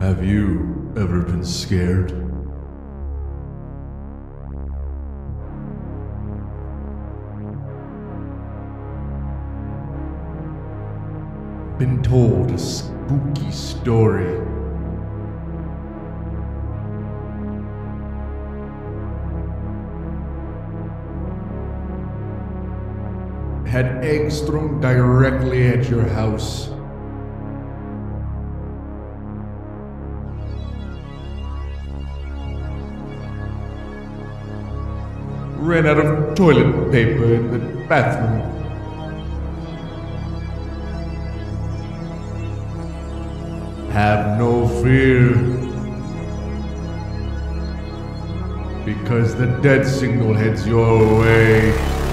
Have you ever been scared? Been told a spooky story? Had eggs thrown directly at your house? Ran out of toilet paper in the bathroom. Have no fear. Because the dead signal heads your way.